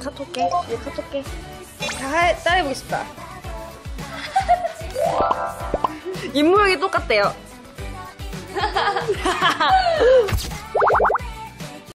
카톡해. 이제 카톡해. 다 따라해보겠습니다. 입 모양이 똑같대요.